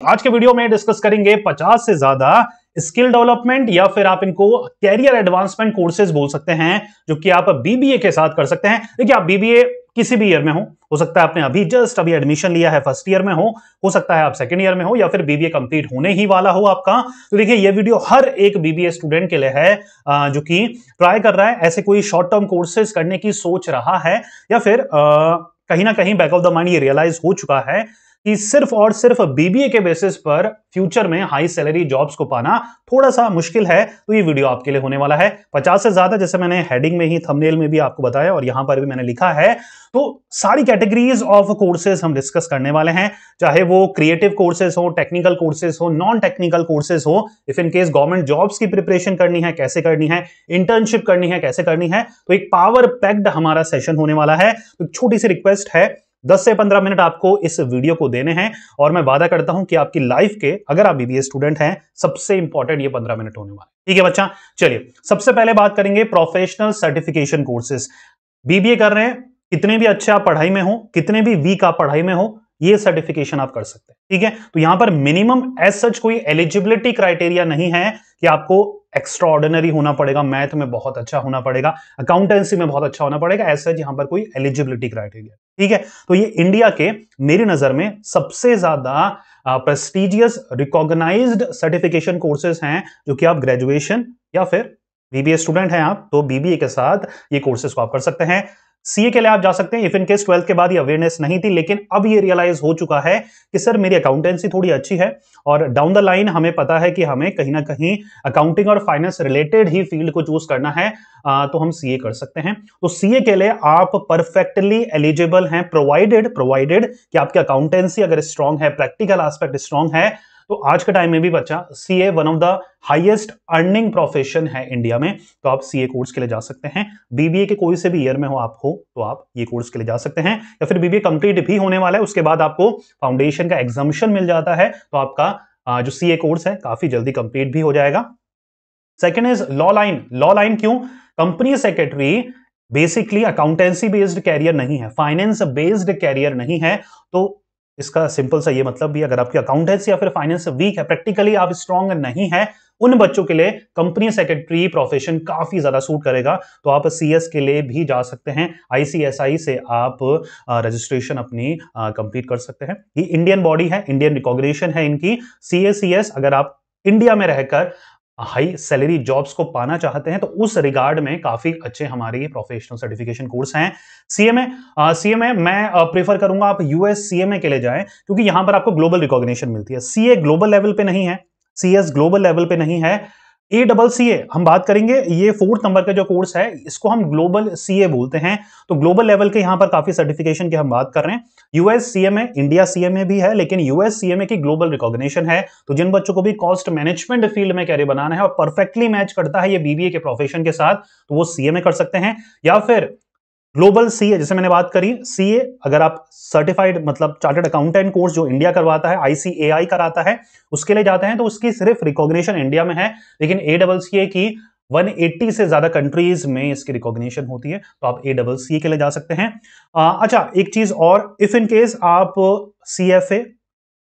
आज के वीडियो में डिस्कस करेंगे 50 से ज़्यादा स्किल डेवलपमेंट या फिर आप इनको कैरियर एडवांसमेंट कोर्सेज बोल सकते हैं, जो कि आप बीबीए के साथ कर सकते हैं। देखिए, आप बीबीए किसी भी ईयर में हो हो सकता है आपने अभी जस्ट अभी एडमिशन लिया है फ़र्स्ट ईयर में हो हो सकता है आप सेकंड ईयर में हो, या फिर बीबीए कंप्लीट होने ही वाला हो आपका। तो देखिए, ये वीडियो हर एक बीबीए स्टूडेंट के लिए है जो कि ट्राई कर रहा है, ऐसे कोई शॉर्ट टर्म कोर्सेज करने की सोच रहा है, या फिर कहीं ना कहीं बैक ऑफ़ द माइंड ये रियलाइज़ हो चुका है। कि सिर्फ़ और सिर्फ़ बीबीए के बेसिस पर फ्यूचर में हाई सैलरी जॉब्स को पाना थोड़ा सा मुश्किल है। तो ये वीडियो आपके लिए होने वाला है। 50 से ज़्यादा जैसे मैंने हेडिंग में ही थंबनेल में भी आपको बताया और यहाँ पर भी मैंने लिखा है। तो सारी कैटेगरीज ऑफ़ कोर्सेज हम डिस्कस करने वाले हैं। चाहे वो क्रिएटिव कोर्सेज हो टेक्निकल कोर्सेज हो नॉन टेक्निकल कोर्सेज हो if in case government jobs की प्रिपरेशन करनी है, कैसे करनी है इंटर्नशिप करनी है, कैसे करनी है तो एक पावर पैक्ड हमारा सेशन होने वाला है। तो छोटी सी रिक्वेस्ट है 10 से 15 मिनट आपको इस वीडियो को देने हैं और मैं वादा करता हूँ कि आपकी लाइफ के, अगर आप बीबीए स्टूडेंट हैं, सबसे इंपॉर्टेंट ये 15 मिनट होने वाले ठीक है बच्चा? चलिए, सबसे पहले बात करेंगे प्रोफेशनल सर्टिफिकेशन कोर्सेज बीबीए कर रहे हैं, कितने भी अच्छे आप पढ़ाई में हो, कितने भी वीक आप पढ़ाई में हो, ये सर्टिफिकेशन आप कर सकते हैं। ठीक है? तो यहाँ पर मिनिमम एज सच कोई एलिजिबिलिटी क्राइटेरिया नहीं है कि आपको एक्स्ट्रा ऑर्डिनरी होना पड़ेगा मैथ में बहुत अच्छा होना पड़ेगा अकाउंटेंसी में बहुत अच्छा होना पड़ेगा, ऐसा यहाँ पर कोई एलिजिबिलिटी क्राइटेरिया ठीक है? तो ये इंडिया के मेरी नज़र में सबसे ज़्यादा प्रेस्टिजियस रिकॉग्नाइज्ड सर्टिफिकेशन कोर्सेज हैं, जो कि आप ग्रेजुएशन या फिर बीबीए स्टूडेंट हैं आप तो बीबीए के साथ ये कोर्सेज को आप कर सकते हैं। सीए के लिए आप जा सकते हैं इफ़ इन केस ट्वेल्थ के बाद ये अवेयरनेस नहीं थी लेकिन अब ये रियलाइज़ हो चुका है कि सर मेरी अकाउंटेंसी थोड़ी अच्छी है और डाउन द लाइन हमें पता है कि हमें कहीं ना कहीं अकाउंटिंग और फाइनेंस रिलेटेड ही फ़ील्ड को चूज़ करना है आ, तो हम सीए कर सकते हैं। तो सीए के लिए आप परफेक्टली एलिजिबल हैं प्रोवाइडेड प्रोवाइडेड कि आपकी अकाउंटेंसी अगर स्ट्रांग है प्रैक्टिकल एस्पेक्ट स्ट्रांग है तो आज के टाइम में भी बच्चा CA one of the highest earning profession है इंडिया में। तो आप सीए कोर्स के लिए जा सकते हैं। बीबीए के कोई से भी ईयर में हो आप हो तो आप ये कोर्स के लिए जा सकते हैं। या फिर बीबीए कंप्लीट भी होने वाला है, उसके बाद आपको फाउंडेशन का एग्जामिशन मिल जाता है। तो आपका जो सीए कोर्स है, काफ़ी जल्दी कंप्लीट भी हो जाएगा। Second is law line law line क्यों? Company secretary basically accountancy based career नहीं है। फाइनेंस बेस्ड कैरियर नहीं है। तो इसका सिंपल सा ये मतलब भी अगर आपकी अकाउंटेंसी या फिर फाइनेंस वीक है प्रैक्टिकली आप स्ट्रांग नहीं है, उन बच्चों के लिए कंपनी सेक्रेटरी प्रोफेशन काफ़ी ज़्यादा सूट करेगा। तो आप सीएस के लिए भी जा सकते हैं। आईसीएसआई से आप रजिस्ट्रेशन अपनी कंप्लीट कर सकते हैं। ये इंडियन बॉडी है इंडियन रिकॉग्निशन है इनकी। सीएसीएस अगर आप इंडिया में रहकर हाई सैलरी जॉब्स को पाना चाहते हैं तो उस रिगार्ड में काफ़ी अच्छे हमारे प्रोफेशनल सर्टिफिकेशन कोर्स हैं। सीएमए सीएमए मैं प्रेफर करूँगा आप यूएस सीएमए के लिए जाएँ, क्योंकि यहाँ पर आपको ग्लोबल रिकॉग्निशन मिलती है। सीए ग्लोबल लेवल पे नहीं है। सीएस ग्लोबल लेवल पे नहीं है। ए डबल सी ए हम बात करेंगे ये फोर्थ नंबर का जो कोर्स है, इसको हम ग्लोबल सी ए बोलते हैं। तो ग्लोबल लेवल के यहाँ पर काफ़ी सर्टिफिकेशन की हम बात कर रहे हैं। US C M A India C M A भी है, लेकिन यूएस सी एम ए की ग्लोबल रिकॉग्निशन है। तो जिन बच्चों को भी कॉस्ट मैनेजमेंट फ़ील्ड में कैरियर बनाना है और परफेक्टली मैच करता है ये बीबीए के प्रोफेशन के साथ तो वो सीएमए कर सकते हैं। या फिर ग्लोबल सीए जैसे मैंने बात करी सीए अगर आप सर्टिफाइड मतलब चार्टर्ड अकाउंटेंट कोर्स जो इंडिया करवाता है आईसीएआई कराता है उसके लिए जाते हैं तो उसकी सिर्फ़ रिकॉग्निशन इंडिया में है लेकिन ए डबल सी ए की 180 से ज़्यादा कंट्रीज़ में इसकी रिकॉग्निशन होती है तो आप ए डबल सी के लिए जा सकते हैं। आ, अच्छा एक चीज़ और इफ़ इन केस आप सी एफ़ ए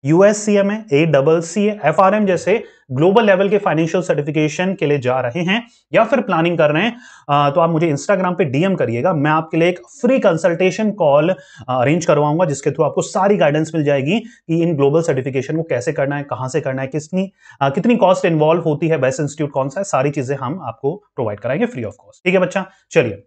यूएससीएम है A double C F R M जैसे ग्लोबल लेवल के फाइनेंशियल सर्टिफिकेशन के लिए जा रहे हैं या फिर प्लानिंग कर रहे हैं तो आप मुझे इंस्टाग्राम पे डीएम करिएगा। मैं आपके लिए एक फ्री कंसल्टेशन कॉल अरेंज करवाऊँगा, जिसके थ्रू आपको सारी गाइडेंस मिल जाएगी कि इन ग्लोबल सर्टिफिकेशन को कैसे करना है, कहाँ से करना है किसनी कितनी कॉस्ट इन्वॉल्व होती है बेस्ट इंस्टीट्यूट कौन सा है, सारी चीज़ें हम आपको प्रोवाइड कराएँगे फ्री ऑफ़ कॉस्ट ठीक है बच्चा? चलिए।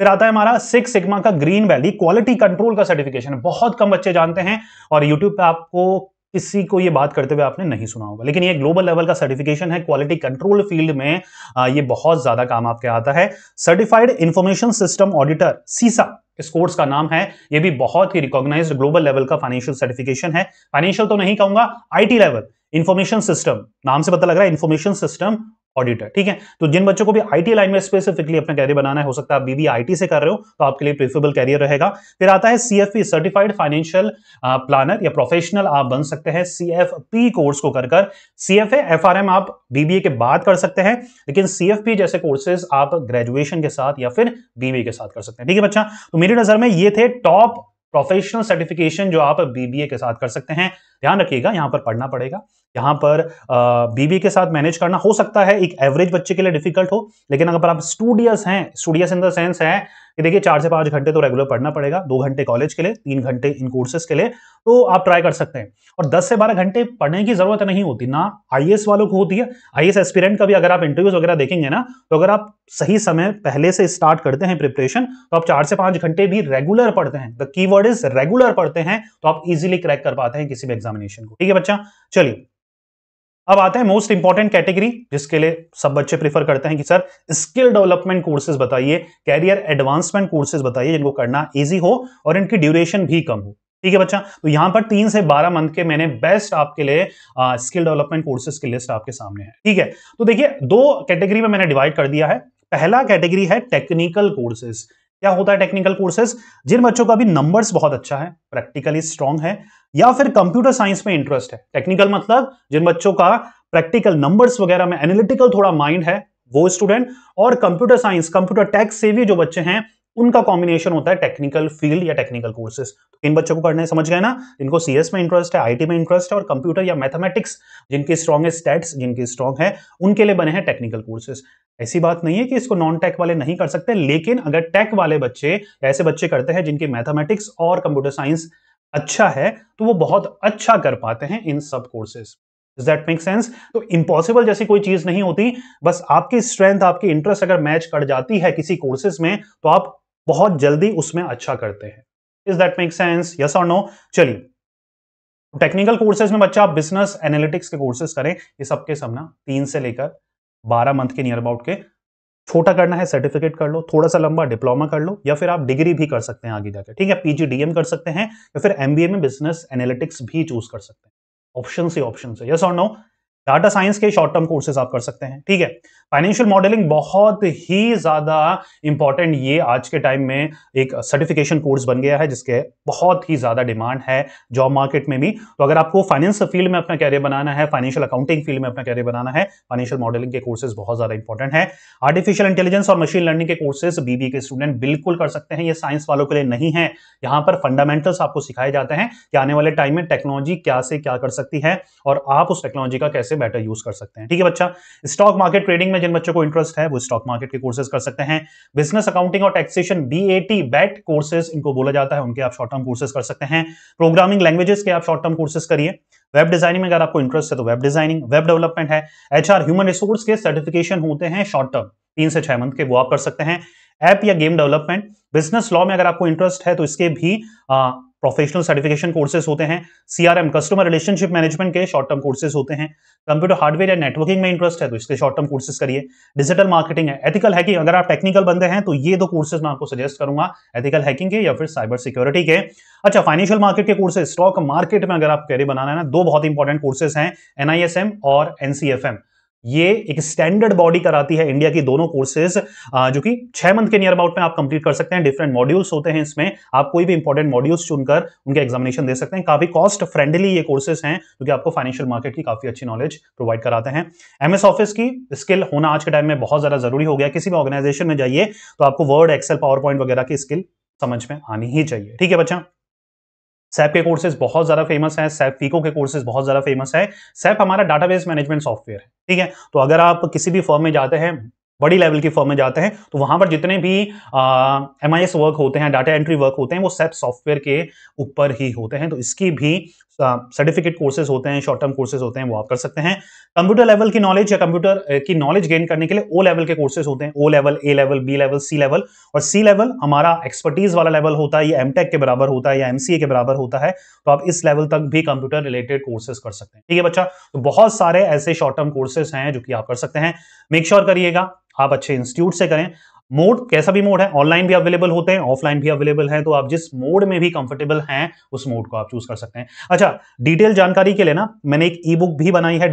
फिर आता है हमारा सिक्स सिग्मा का ग्रीन वैली क्वालिटी कंट्रोल का सर्टिफिकेशन बहुत कम बच्चे जानते हैं और यूट्यूब पे आपको किसी को ये बात करते हुए आपने नहीं सुना होगा। लेकिन ये ग्लोबल लेवल का सर्टिफिकेशन है क्वालिटी कंट्रोल फ़ील्ड में ये बहुत ज़्यादा काम आपके आता है। सर्टिफाइड इंफॉर्मेशन सिस्टम ऑडिटर सीसा इस कोर्स का नाम है। ये भी बहुत ही रिकॉग्नाइज्ड ग्लोबल लेवल का फाइनेंशियल सर्टिफिकेशन है। फाइनेंशियल तो नहीं कहूँगा आईटी लेवल इंफॉर्मेशन सिस्टम नाम से पता लग रहा है इंफॉर्मेशन सिस्टम ऑडिटर ठीक है? तो जिन बच्चों को भी आईटी लाइन में स्पेसिफिकली अपना कैरियर बनाना है, हो सकता है आप बीबी आईटी से कर रहे हो तो आपके लिए प्रेफरेबल कैरियर रहेगा। फिर आता है सीएफपी सर्टिफाइड फाइनेंशियल प्लानर या प्रोफेशनल आप बन सकते हैं सीएफपी कोर्स को कर कर सीएफए एफआरएम आप बीबीए के बाद कर सकते हैं, लेकिन सीएफपी जैसे कोर्सेज आप ग्रेजुएशन के साथ या फिर बीबीए के साथ कर सकते हैं। ठीक है बच्चा? तो मेरी नज़र में ये थे टॉप प्रोफेशनल सर्टिफिकेशन जो आप बीबीए के साथ कर सकते हैं। ध्यान रखिएगा, यहाँ पर पढ़ना पड़ेगा। यहाँ पर बीबी के साथ मैनेज करना हो सकता है, एक एवरेज बच्चे के लिए डिफ़िकल्ट हो, लेकिन अगर आप स्टूडियस हैं स्टूडियस इन द सेंस है कि देखिए चार से पाँच घंटे तो रेगुलर पढ़ना पड़ेगा, दो घंटे कॉलेज के लिए, तीन घंटे इन कोर्सेज के लिए तो आप ट्राई कर सकते हैं। और दस से बारह घंटे पढ़ने की ज़रूरत नहीं होती, ना आई वालों को होती है। आई एस्पिरेंट का भी अगर आप इंटरव्यूज़ वगैरह देखेंगे ना तो अगर आप सही समय पहले से स्टार्ट करते हैं प्रिपरेशन तो आप चार से पाँच घंटे भी रेगुलर पढ़ते हैं। द कीवर्ड इज़ रेगुलर पढ़ते हैं तो आप इजिली क्रैक कर पाते हैं किसी भी एग्जामिनेशन को। ठीक है बच्चा? चलिए। अब आते हैं मोस्ट इंपॉर्टेंट कैटेगरी जिसके लिए सब बच्चे प्रीफर करते हैं कि, सर स्किल डेवलपमेंट कोर्सेज बताइए कैरियर एडवांसमेंट कोर्सेज बताइए, जिनको करना इजी हो और इनकी ड्यूरेशन भी कम हो। ठीक है बच्चा? तो यहाँ पर तीन से बारह मंथ के मैंने बेस्ट आपके लिए स्किल डेवलपमेंट कोर्सेज की लिस्ट आपके सामने है। ठीक है? तो देखिए, दो कैटेगरी में मैंने डिवाइड कर दिया है। पहला कैटेगरी है टेक्निकल कोर्सेज क्या होता है टेक्निकल कोर्सेज जिन बच्चों का भी नंबर्स बहुत अच्छा है प्रैक्टिकली स्ट्रांग है या फिर कंप्यूटर साइंस में इंटरेस्ट है। टेक्निकल मतलब जिन बच्चों का प्रैक्टिकल नंबर्स वगैरह में एनालिटिकल थोड़ा माइंड है, वो स्टूडेंट और कंप्यूटर साइंस कंप्यूटर टेक से भी जो बच्चे हैं, उनका कॉम्बिनेशन होता है टेक्निकल फ़ील्ड या टेक्निकल कोर्सेज तो इन बच्चों को करने समझ गए ना? इनको सीएस में इंटरेस्ट है आईटी में इंटरेस्ट है और कंप्यूटर या मैथमेटिक्स जिनके स्ट्रॉन्ग स्टेट्स जिनके स्ट्रॉन्ग है, उनके लिए बने हैं टेक्निकल कोर्सेज ऐसी बात नहीं है कि इसको नॉन टेक वाले नहीं कर सकते, लेकिन अगर टेक वाले बच्चे ऐसे बच्चे करते हैं जिनकी मैथमेटिक्स और कंप्यूटर साइंस अच्छा है तो वो बहुत अच्छा कर पाते हैं इन सब कोर्सेज दैट मेक सेंस तो इम्पॉसिबल जैसी कोई चीज़ नहीं होती। बस आपकी स्ट्रेंथ आपकी इंटरेस्ट अगर मैच कर जाती है किसी कोर्सेज में तो आप बहुत जल्दी उसमें अच्छा करते हैं। Is that make sense yes और नो चलिए। टेक्निकल कोर्सेज में बच्चा आप बिज़नेस एनालिटिक्स के कोर्सेज करें, ये सबके सामना तीन से लेकर बारह मंथ के नियर अबाउट के छोटा करना है सर्टिफिकेट कर लो, थोड़ा सा लंबा डिप्लोमा कर लो, या फिर आप डिग्री भी कर सकते हैं आगे जाकर ठीक है? पीजीडीएम कर सकते हैं, या फिर एमबीए में बिज़नेस एनालिटिक्स भी चूज़ कर सकते हैं। ऑप्शन से ऑप्शन से यस और नो डाटा साइंस के शॉर्ट टर्म कोर्सेज आप कर सकते हैं, ठीक है? फाइनेंशियल मॉडलिंग बहुत ही ज़्यादा इंपॉर्टेंट ये आज के टाइम में एक सर्टिफिकेशन कोर्स बन गया है, जिसके बहुत ही ज़्यादा डिमांड है जॉब मार्केट में भी। तो अगर आपको फाइनेंस फ़ील्ड में अपना कैरियर बनाना है फाइनेंशियल अकाउंटिंग फ़ील्ड में अपना कैरियर बनाना है फाइनेंशियल मॉडलिंग के कोर्सेज बहुत ज़्यादा इंपॉर्टेंट है। आर्टिफिशियल इंटेलिजेंस और मशीन लर्निंग के कोर्सेज बीबी के स्टूडेंट बिल्कुल कर सकते हैं, ये साइंस वालों के लिए नहीं है। यहाँ पर फंडामेंटल्स आपको सिखाए जाते हैं कि आने वाले टाइम में टेक्नोलॉजी क्या से क्या कर सकती है और आप उस टेक्नोलॉजी का कैसे बेटर यूज़ कर सकते हैं। ठीक है बच्चा? स्टॉक मार्केट ट्रेडिंग में जिन बच्चों को इंटरेस्ट है, वो स्टॉक मार्केट के कोर्सेज कर सकते हैं। बिज़नेस अकाउंटिंग और taxation B A T BAT courses इनको बोला जाता है, उनके आप शॉर्ट टर्म कोर्सेज कर सकते हैं। प्रोग्रामिंग लैंग्वेजेस के आप शॉर्ट टर्म कोर्सेज करिए। वेब डिज़ाइनिंग में अगर आपको इंटरेस्ट है तो वेब डिज़ाइनिंग वेब डेवलपमेंट है। एचआर ह्यूमन रिसोर्स के सर्टिफिकेशन होते हैं शॉर्ट टर्म तीन से छह मंथ के, वो आप कर सकते हैं। ऐप या गेम डेवलपमेंट बिज़नेस लॉ में अगर आपको इंटरेस्ट है तो इसके भी प्रोफेशनल सर्टिफिकेशन कोर्सेज होते हैं सीआरएम कस्टमर रिलेशनशिप मैनेजमेंट के शॉर्ट टर्म कोर्सेज होते हैं कंप्यूटर हार्डवेयर या नेटवर्किंग में इंटरेस्ट है तो इसके शॉर्ट टर्म कोर्सेज करिए। डिजिटल मार्केटिंग है एथिकल हैकिंग अगर आप टेक्निकल बंदे हैं तो ये दो कोर्सेज मैं आपको सजेस्ट करूँगा एथिकल हैकिंग के या फिर साइबर सिक्योरिटी के। अच्छा फाइनेंशियल मार्केट के कोर्सेज स्टॉक मार्केट में अगर आप कैरियर बनाना है ना, दो बहुत इंपॉर्टेंट कोर्सेज हैं एनआईएसएम और एनसीएफएम ये एक स्टैंडर्ड बॉडी कराती है इंडिया की दोनों कोर्सेज जो कि छह मंथ के नियर अबाउट में आप कंप्लीट कर सकते हैं। डिफरेंट मॉड्यूल्स होते हैं इसमें। आप कोई भी इंपॉर्टेंट मॉड्यूल्स चुनकर उनके एग्जामिनेशन दे सकते हैं। काफ़ी कॉस्ट फ्रेंडली ये कोर्सेज हैं क्योंकि आपको फाइनेंशियल मार्केट की काफ़ी अच्छी नॉलेज प्रोवाइड कराते हैं। एमएस ऑफ़िस की स्किल होना आज के टाइम में बहुत ज़्यादा ज़रूरी हो गया किसी भी ऑर्गेनाइजेशन में जाइए तो आपको वर्ड एक्सेल पावर पॉइंट वगैरह की स्किल समझ में आनी ही चाहिए। ठीक है बच्चा? सैप के कोर्सेज बहुत ज़्यादा फ़ेमस है सैप फीको के कोर्सेज बहुत ज़्यादा फ़ेमस है। सैप हमारा डाटाबेस मैनेजमेंट सॉफ्टवेयर है, ठीक है? तो अगर आप किसी भी फॉर्म में जाते हैं, बड़ी लेवल की फॉर्म में जाते हैं तो वहाँ पर जितने भी एम आई एस वर्क होते हैं डाटा एंट्री वर्क होते हैं, वो सैप सॉफ्टवेयर के ऊपर ही होते हैं। तो इसकी भी सर्टिफिकेट कोर्सेज होते हैं शॉर्ट टर्म कोर्सेज होते हैं, वो आप कर सकते हैं। कंप्यूटर लेवल की नॉलेज या कंप्यूटर की नॉलेज गेन करने के लिए ओ लेवल के कोर्सेज होते हैं। O level A level B level C level और सी लेवल हमारा एक्सपर्टीज वाला लेवल होता है, या एमटेक के बराबर होता है या एमसीए के बराबर होता है तो आप इस लेवल तक भी कंप्यूटर रिलेटेड कोर्सेज कर सकते हैं। ठीक है बच्चा? तो बहुत सारे ऐसे शॉर्ट टर्म कोर्सेज हैं जो कि आप कर सकते हैं। मेक श्योर sure करिएगा, आप अच्छे इंस्टीट्यूट से करें। मोड, कैसा भी मोड है, ऑनलाइन भी अवेलेबल होते हैं, ऑफलाइन भी अवेलेबल है तो आप जिस मोड में भी कंफर्टेबल हैं, उस मोड को आप चूज़ कर सकते हैं। अच्छा डिटेल जानकारी के लिए ना, मैंने एक ई बुक भी बनाई है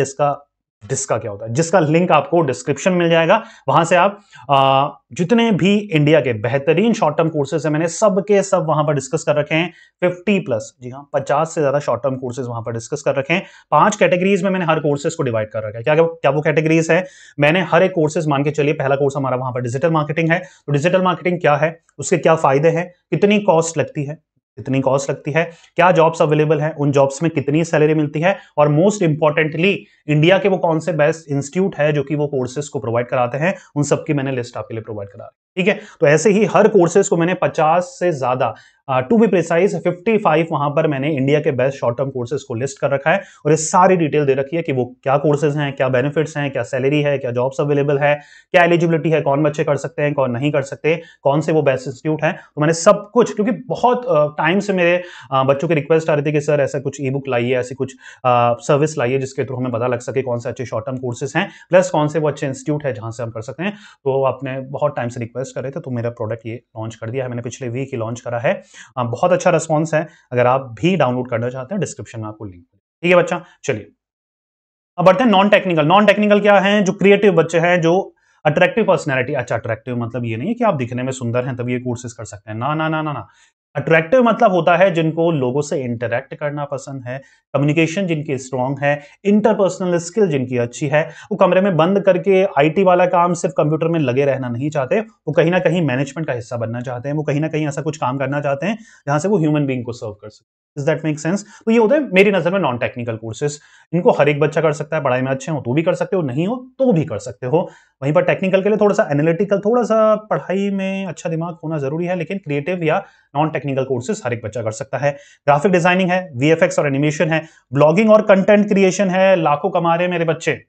जिसका क्या होता है? जिसका लिंक आपको डिस्क्रिप्शन मिल जाएगा। वहाँ से आप आ, जितने भी इंडिया के बेहतरीन शॉर्ट टर्म कोर्सेज है मैंने सब के सब वहाँ पर डिस्कस कर रखे हैं। 50 प्लस जी हाँ 50 से ज़्यादा शॉर्ट टर्म कोर्सेज वहाँ पर डिस्कस कर रखे हैं। पाँच कैटेगरीज में मैंने हर कोर्सेज को डिवाइड कर रखा है। क्या क्या वो कैटेगरीज है? मैंने हर एक कोर्सेज मान के चलिए पहला कोर्स हमारा वहाँ पर डिजिटल मार्केटिंग है। तो डिजिटल मार्केटिंग क्या है? उसके क्या फ़ायदे हैं? कितनी कॉस्ट लगती है? कितनी कॉस्ट लगती है, क्या जॉब्स अवेलेबल हैं, उन जॉब्स में कितनी सैलरी मिलती है और मोस्ट इंपॉर्टेंटली इंडिया के वो कौन से बेस्ट इंस्टीट्यूट है जो कि वो कोर्सेज को प्रोवाइड कराते हैं, उन सबकी मैंने लिस्ट आपके लिए प्रोवाइड करा ठीक है? तो ऐसे ही हर कोर्सेज को मैंने 50 से ज़्यादा टू बी प्रिसाइज 55 वहाँ पर मैंने इंडिया के बेस्ट शॉर्ट टर्म कोर्सेज को लिस्ट कर रखा है और ये सारी डिटेल दे रखी है कि वो क्या कोर्सेज हैं, क्या बेनिफिट्स हैं, क्या सैलरी है, क्या जॉब्स अवेलेबल है, क्या एलिजिबिलिटी है, कौन बच्चे कर सकते हैं, कौन नहीं कर सकते, कौन से वो बेस्ट इंस्टीट्यूट हैं। तो मैंने सब कुछ, क्योंकि बहुत टाइम से मेरे बच्चों की रिक्वेस्ट आ रही थी कि सर ऐसा कुछ ई बुक लाइए, ऐसी कुछ सर्विस लाइए जिसके थ्रू हमें पता लग सके कौन से अच्छे शॉर्ट टर्म कोर्सेज हैं प्लस कौन से वो अच्छे इंस्टीट्यूट है जहाँ से हम कर सकते हैं। तो आपने बहुत टाइम से रिक्वेस्ट कर रहे थे तो मेरा प्रोडक्ट ये लॉन्च कर दिया है। मैंने पिछले वीक ही लॉन्च करा है। बहुत अच्छा रिस्पॉन्स है। अगर आप भी डाउनलोड करना चाहते हैं डिस्क्रिप्शन में आपको लिंक ठीक है बच्चा? चलिए। अब बढ़ते हैं नॉन टेक्निकल नॉन टेक्निकल क्या है? जो क्रिएटिव बच्चे हैं, जो अट्रैक्टिव पर्सनैलिटी अच्छा अट्रैक्टिव मतलब ये नहीं है कि आप दिखने में सुंदर हैं, तभी ये कोर्सेज कर सकते हैं। ना ना ना ना ना। अट्रैक्टिव मतलब होता है जिनको लोगों से इंटरेक्ट करना पसंद है कम्युनिकेशन जिनकी स्ट्रांग है इंटरपर्सनल स्किल जिनकी अच्छी है, वो कमरे में बंद करके आईटी वाला काम सिर्फ़ कंप्यूटर में लगे रहना नहीं चाहते, वो कहीं ना कहीं मैनेजमेंट का हिस्सा बनना चाहते हैं, वो कहीं ना कहीं ऐसा कुछ काम करना चाहते हैं जहाँ से वो ह्यूमन बींग को सर्व कर सके। इज़ दैट मेक सेंस तो ये होता है मेरी नज़र में नॉन टेक्निकल कोर्सेज इनको हर एक बच्चा कर सकता है, पढ़ाई में अच्छे हो तो भी कर सकते हो, नहीं हो तो भी कर सकते हो। वहीं पर टेक्निकल के लिए थोड़ा सा एनालिटिकल थोड़ा सा पढ़ाई में अच्छा दिमाग होना ज़रूरी है, लेकिन क्रिएटिव या नॉन टेक्निकल कोर्सेज हर एक बच्चा कर सकता है। ग्राफिक डिज़ाइनिंग है वीएफएक्स और एनिमेशन है। ब्लॉगिंग और कंटेंट क्रिएशन है, लाखों कमा रहे मेरे बच्चे।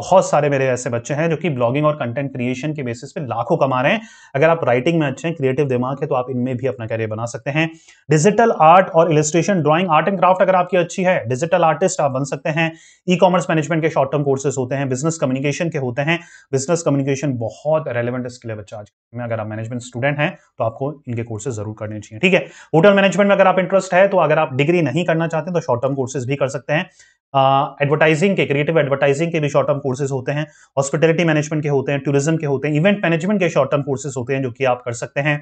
बहुत सारे मेरे ऐसे बच्चे हैं जो कि ब्लॉगिंग और कंटेंट क्रिएशन के बेसिस पे लाखों कमा रहे हैं। अगर आप राइटिंग में अच्छे हैं क्रिएटिव दिमाग है तो आप इनमें भी अपना करियर बना सकते हैं। डिजिटल आर्ट और illustration drawing art and craft अगर आपकी अच्छी है डिजिटल आर्टिस्ट आप बन सकते हैं। ई कॉमर्स मैनेजमेंट के शॉर्ट टर्म कोर्सेज होते हैं बिज़नेस कम्युनिकेशन के होते हैं। बिज़नेस कम्युनिकेशन बहुत रेलिवेंट स्किल है बच्चा आज में। अगर आप मैनेजमेंट स्टूडेंट हैं तो आपको इनके कोर्सेज ज़रूर करने चाहिए, ठीक है? होटल मैनेजमेंट में अगर आप इंटरेस्ट है तो अगर आप डिग्री नहीं करना चाहते तो शॉर्ट टर्म कोर्सेज भी कर सकते हैं। एडवर्टाइजिंग के क्रिएटिव एडवर्टाइजिंग के भी शॉर्ट टर्म कोर्सेज होते हैं हॉस्पिटलिटी मैनेजमेंट के होते हैं टूरिज़्म के होते हैं इवेंट मैनेजमेंट के शॉर्ट टर्म कोर्सेज होते हैं जो कि आप कर सकते हैं।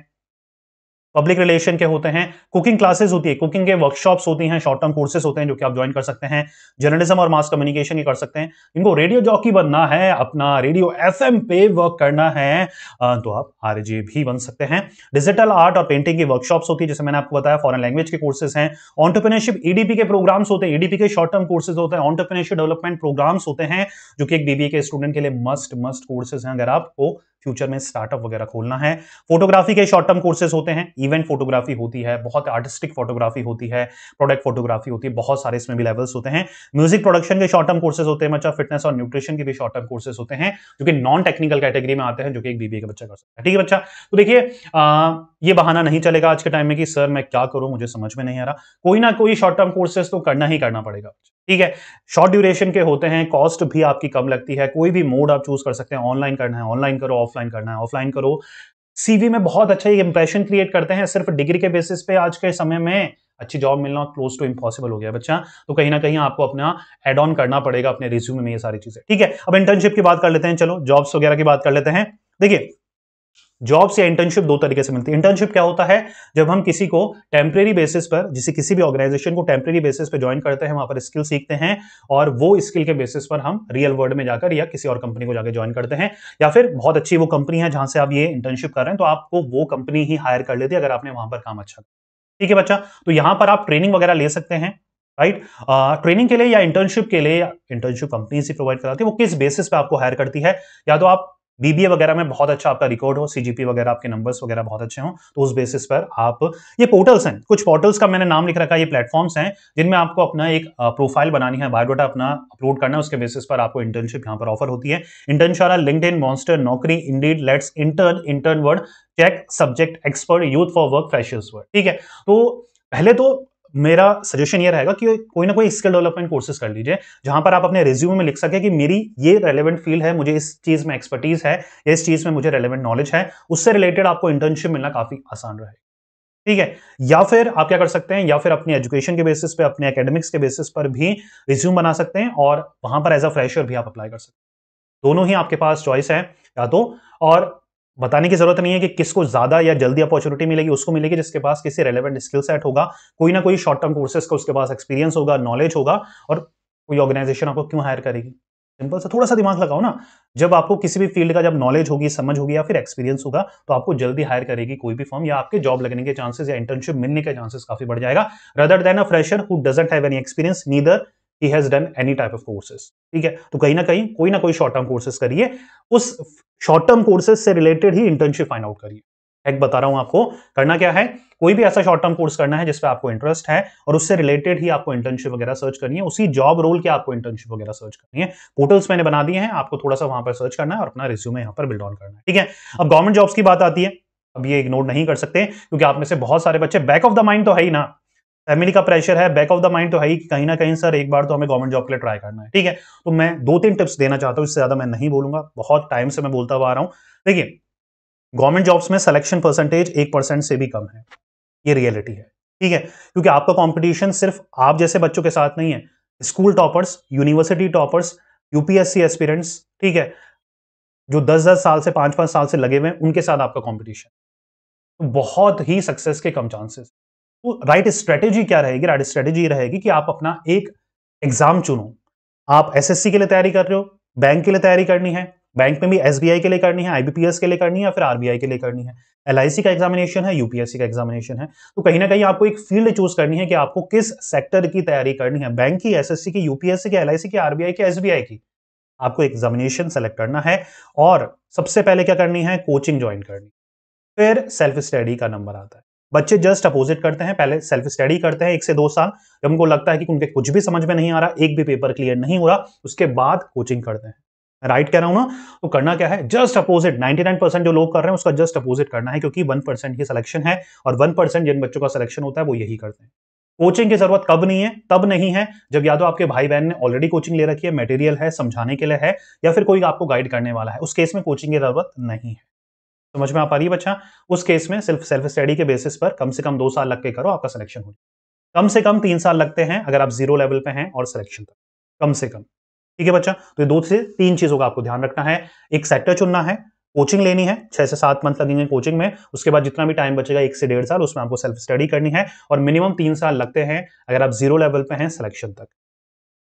पब्लिक रिलेशन के होते हैं कुकिंग क्लासेस होती है कुकिंग के वर्कशॉप्स होती हैं शॉर्ट टर्म कोर्सेज होते हैं, जो कि आप ज्वाइन कर सकते हैं जर्नलिज्म और मास कम्युनिकेशन की कर सकते हैं। इनको रेडियो जॉकी बनना है, अपना रेडियो एफ़ पे वर्क करना है तो आप आर भी बन सकते हैं। डिजिटल आर्ट और पेंटिंग की वर्कशॉप्स होती है, जैसे मैंने आपको बताया फॉरन लैंग्वेज के कोर्सेज हैं। ऑन्टरप्रीनरशिप ईडीपी के प्रोग्राम्स होते हैं ईडीपी के शॉर्ट टर्म कोर्सेज होते हैं ऑन्टरप्रीनरशिप डेवलपमेंट प्रोग्राम्स होते हैं, जो कि एक बीबीए के स्टूडेंट के लिए मस्ट मस्ट कोर्सेज हैं, अगर आपको फ्यूचर में स्टार्टअप वगैरह खोलना है। फोटोग्राफी के शॉर्ट टर्म कोर्सेज होते हैं। इवेंट फोटोग्राफी होती है, बहुत आर्टिस्टिक फोटोग्राफी होती है प्रोडक्ट फोटोग्राफी होती है, बहुत सारे इसमें भी लेवल्स होते हैं। म्यूज़िक प्रोडक्शन के शॉर्ट टर्म कोर्सेज होते हैं बच्चा फिटनेस और न्यूट्रिशन के भी शॉर्ट टर्म कोर्सेज होते हैं, जो कि नॉन टेक्निकल कैटेगरी में आते हैं, जो कि एक बीबीए का बच्चा कर सकता है। ठीक है बच्चा? तो देखिए ये बहाना नहीं चलेगा आज के टाइम में कि, सर, मैं क्या करूँ? मुझे समझ में नहीं आ रहा। कोई ना कोई शॉर्ट टर्म कोर्सेज तो करना ही करना पड़ेगा। ठीक है? शॉर्ट ड्यूरेशन के होते हैं कॉस्ट भी आपकी कम लगती है, कोई भी मोड आप चूज़ कर सकते हैं ऑनलाइन करना है ऑनलाइन करो ऑफलाइन करना है। ऑफलाइन करो। सीवी में बहुत अच्छा एक इंप्रेशन क्रिएट करते हैं, सिर्फ़ डिग्री के बेसिस पे आज के समय में अच्छी जॉब मिलना क्लोज टू इम्पॉसिबल हो गया बच्चा। तो कहीं ना कहीं आपको अपना एड ऑन करना पड़ेगा अपने रिज्यूमे में ये सारी चीज़ें। ठीक है, अब इंटर्नशिप की बात कर लेते हैं। चलो जॉब्स वगैरह की बात कर लेते हैं। देखिए जॉब्स या इंटर्नशिप दो तरीके से मिलती है। इंटर्नशिप क्या होता है? जब हम किसी को टेम्प्रेरी बेसिस पर जिसे किसी भी ऑर्गेनाइजेशन को टेम्प्रेरी बेसिस पर ज्वाइन करते हैं वहाँ पर स्किल सीखते हैं और वो स्किल के बेसिस पर हम रियल वर्ल्ड में जाकर या किसी और कंपनी को जाकर ज्वाइन करते हैं या फिर बहुत अच्छी वो कंपनी है जहाँ से आप ये इंटर्नशिप कर रहे हैं तो आपको वो कंपनी ही हायर कर लेती है अगर आपने वहाँ पर काम अच्छा ठीक है बच्चा? तो यहाँ पर आप ट्रेनिंग वगैरह ले सकते हैं राइट right? ट्रेनिंग uh, के लिए या इंटर्नशिप के लिए इंटर्नशिप कंपनी से प्रोवाइड कराती है वो किस बेसिस पे आपको हायर करती है? या तो आप बीबीए वगैरह में बहुत अच्छा आपका रिकॉर्ड हो सीजीपी वगैरह आपके नंबर्स वगैरह बहुत अच्छे हो तो उस बेसिस पर आप, ये पोर्टल्स हैं, कुछ पोर्टल्स का मैंने नाम लिख रखा है, ये प्लेटफॉर्म्स हैं, जिनमें आपको अपना एक प्रोफ़ाइल बनानी है बायोडाटा अपना अपलोड करना है, उसके बेसिस पर आपको इंटर्नशिप यहाँ पर ऑफ़र होती है। Internshala LinkedIn Monster Naukri Indeed let's intern intern world check subject expert youth for work freshers world ठीक है? तो पहले तो मेरा सजेशन ये रहेगा कि कोई ना कोई स्किल डेवलपमेंट कोर्सेज कर लीजिए, जहाँ पर आप अपने रिज्यूम में लिख सके कि मेरी ये रेलेवेंट फ़ील्ड है, मुझे इस चीज़ में एक्सपर्टीज है इस चीज़ में मुझे रेलेवेंट नॉलेज है, उससे रिलेटेड आपको इंटर्नशिप मिलना काफ़ी आसान रहे ठीक है? या फिर आप क्या कर सकते हैं, या फिर अपनी एजुकेशन के बेसिस पे, अपने एकेडमिक्स के बेसिस पर भी रिज्यूम बना सकते हैं, और वहाँ पर एज अ फ्रेशर भी आप अप्लाई कर सकते हैं। दोनों ही आपके पास चॉइस है, या तो और बताने की ज़रूरत नहीं है कि किसको ज़्यादा या जल्दी अपॉर्चुनिटी मिलेगी, उसको मिलेगी, जिसके पास किसी रेलेवेंट स्किल सेट होगा, कोई ना कोई शॉर्ट टर्म कोर्सेज का उसके पास एक्सपीरियंस होगा नॉलेज होगा, और कोई ऑर्गेनाइजेशन आपको क्यों हायर करेगी? सिंपल सा, थोड़ा सा दिमाग लगाओ ना। जब आपको किसी भी फ़ील्ड का जब नॉलेज होगी, समझ होगी या फिर एक्सपीरियंस होगा तो आपको जल्दी हायर करेगी कोई भी फॉर्म या आपके जॉब लगने के चांसेस या इंटर्नशिप मिलने के चांसेस काफ़ी बढ़ जाएगा। Rather than a fresher who doesn't have any experience neither he has done any type of courses ठीक है? तो कहीं ना कहीं कोई ना कोई शॉर्ट टर्म कोर्सेज करिए। उस शॉर्ट टर्म कोर्सेज से रिलेटेड ही इंटर्नशिप फाइंड आउट करिए। एक बता रहा हूँ आपको, करना क्या है? कोई भी ऐसा शॉर्ट टर्म कोर्स करना है जिसपे आपको इंटरेस्ट है और उससे रिलेटेड ही आपको इंटर्नशिप वगैरह सर्च करनी है। उसी जॉब रोल के आपको इंटर्नशिप वगैरह सर्च करनी है। पोर्टल्स मैंने बना दिए हैं, आपको थोड़ा सा वहाँ पर सर्च करना है और अपना रिज्यूमे यहाँ पर बिल्ड ऑन करना है। ठीक है? अब गवर्नमेंट जॉब्स की बात आती है। अब ये इग्नोर नहीं कर सकते, क्योंकि आप में से बहुत सारे बच्चे बैक ऑफ़ द माइंड तो है ही ना। फैमिली का प्रेशर है बैक ऑफ़ द माइंड तो है ही कहीं ना कहीं, सर, एक बार तो हमें गवर्नमेंट जॉब के लिए ट्राई करना है। ठीक है? तो मैं दो तीन टिप्स देना चाहता हूँ, इससे ज़्यादा मैं नहीं बोलूँगा। बहुत टाइम से मैं बोलता हुआ आ रहा हूँ। देखिए गवर्नमेंट जॉब्स में सिलेक्शन परसेंटेज एक परसेंट से भी कम है। ये रियलिटी है। ठीक है? क्योंकि आपका कॉम्पिटिशन सिर्फ़ आप जैसे बच्चों के साथ नहीं है। School toppers university toppers UPSC aspirants ठीक है? जो दस दस साल से पाँच पाँच साल से लगे हुए हैं, उनके साथ आपका कॉम्पिटिशन तो बहुत ही सक्सेस के कम चांसेस तो राइट स्ट्रेटेजी क्या रहेगी? राइट स्ट्रेटेजी रहेगी कि आप अपना एक एग्ज़ाम चुनो। आप एसएससी के लिए तैयारी कर रहे हो बैंक के लिए तैयारी करनी है बैंक में भी एसबीआई के लिए करनी है आईबीपीएस के लिए करनी है या फिर आरबीआई के लिए करनी है। एलआईसी का एग्जामिनेशन है यूपीएससी का एग्जामिनेशन है। तो कहीं ना कहीं आपको एक फ़ील्ड चूज़ करनी है कि आपको किस सेक्टर की तैयारी करनी है। बैंक की एसएससी की यूपीएससी की एल की आरबीआई की एसबीआई की। आपको एग्जामिनेशन सेलेक्ट करना है और सबसे पहले क्या करनी है? कोचिंग ज्वाइन करनी। फिर सेल्फ स्टडी का नंबर आता है। बच्चे जस्ट अपोजिट करते हैं, पहले सेल्फ स्टडी करते हैं एक से दो साल, जब उनको लगता है कि उनके कुछ भी समझ में नहीं आ रहा, एक भी पेपर क्लियर नहीं हो रहा, उसके बाद कोचिंग करते हैं। राइट कह रहा हूँ ना तो करना क्या है? जस्ट अपोजिट 99 परसेंट जो लोग कर रहे हैं, उसका जस्ट अपोजिट करना है, क्योंकि 1 परसेंट की सिलेक्शन है, और 1 परसेंट जिन बच्चों का सिलेक्शन होता है, वो यही करते हैं। कोचिंग की ज़रूरत कब नहीं है? तब नहीं है, जब या तो आपके भाई बहन ने ऑलरेडी कोचिंग ले रखी है मटेरियल है, समझाने के लिए है, या फिर कोई आपको गाइड करने वाला है, उस केस में कोचिंग की ज़रूरत नहीं है। समझ में आ पा रही है बच्चा? उस केस में सिर्फ़ सेल्फ स्टडी के बेसिस पर कम से कम दो साल लग के करो, आपका सिलेक्शन हो कम से कम तीन साल लगते हैं अगर आप ज़ीरो लेवल पे हैं और सिलेक्शन तक कम से कम। ठीक है बच्चा? तो ये दो से तीन चीज़ों का आपको ध्यान रखना है। एक सेक्टर चुनना है कोचिंग लेनी है, छह से सात मंथ लगेंगे कोचिंग में, उसके बाद जितना भी टाइम बचेगा, एक से डेढ़ साल, उसमें आपको सेल्फ स्टडी करनी है और मिनिमम तीन साल लगते हैं अगर आप ज़ीरो लेवल पे हैं सिलेक्शन तक।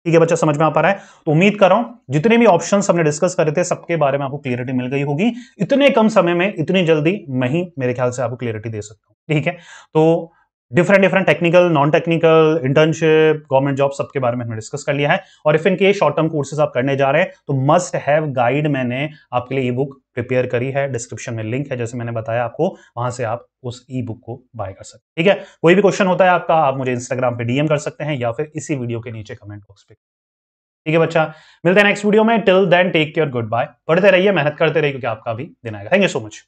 ठीक है बच्चा, समझ में आ पा रहा है? तो उम्मीद कर रहा हूँ, जितने भी ऑप्शन हमने डिस्कस करे थे, सबके बारे में आपको क्लियरिटी मिल गई होगी। इतने कम समय में, इतनी जल्दी मैं ही मेरे ख्याल से आपको क्लियरिटी दे सकता हूँ, ठीक है? तो different different technical non technical internship government job सबके बारे में हमने डिस्कस कर लिया है। और इफ़ इनके शॉर्ट टर्म कोर्सेज आप करने जा रहे हैं तो मस्ट हैव गाइड मैंने आपके लिए ई बुक प्रिपेयर करी है। डिस्क्रिप्शन में लिंक है, जैसे मैंने बताया आपको, वहाँ से आप उस ई बुक को बाय कर सकते ठीक है? कोई भी क्वेश्चन होता है आपका, आप मुझे इंस्टाग्राम पे डीएम कर सकते हैं या फिर इसी वीडियो के नीचे कमेंट बॉक्स पे। ठीक है बच्चा? मिलते हैं नेक्स्ट वीडियो में। Till then take care goodbye पढ़ते रहिए, मेहनत करते रहिए, क्योंकि आपका भी दिन आएगा। Thank you so much